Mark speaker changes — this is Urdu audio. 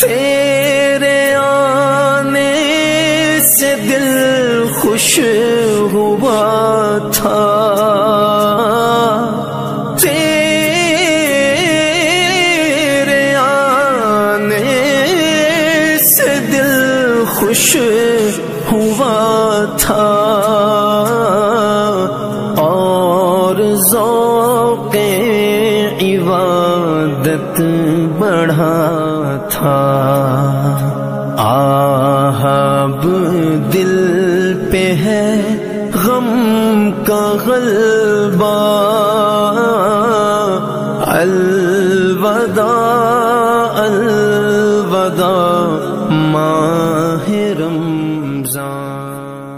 Speaker 1: تیرے آنے سے دل خوش ہوا تھا۔ تیرے آنے سے دل خوش ہوا تھا۔ اور ذوق عبادت بڑھا تھا۔ آہب دل پہ ہے غم کا غلبہ۔ الوداع الوداع ماہ رمضان۔